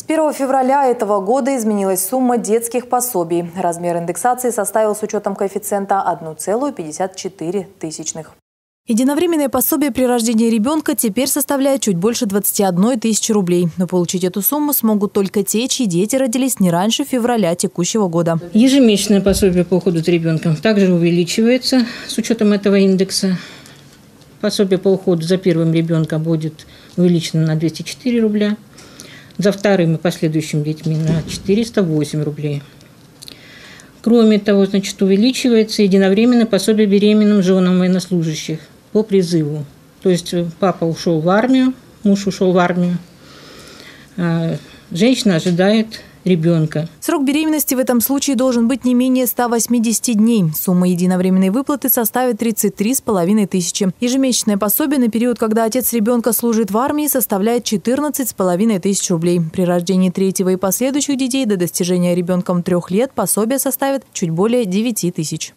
С 1 февраля этого года изменилась сумма детских пособий. Размер индексации составил с учетом коэффициента 1,54 тысячных. Единовременное пособие при рождении ребенка теперь составляет чуть больше 21 тысячи рублей. Но получить эту сумму смогут только те, чьи дети родились не раньше февраля текущего года. Ежемесячное пособие по уходу за ребенком также увеличивается с учетом этого индекса. Пособие по уходу за первым ребенком будет увеличено на 204 рубля, за вторым и последующими детьми на 408 рублей. Кроме того, значит, увеличивается единовременно пособие беременным женам военнослужащих по призыву. То есть э, папа ушел в армию, муж ушел в армию, а женщина ожидает ребенка. Срок беременности в этом случае должен быть не менее 180 дней. Сумма единовременной выплаты составит 33,5 тысячи. Ежемесячное пособие на период, когда отец ребенка служит в армии, составляет 14,5 тысяч рублей. При рождении третьего и последующих детей до достижения ребенком трех лет пособие составит чуть более 9 тысяч.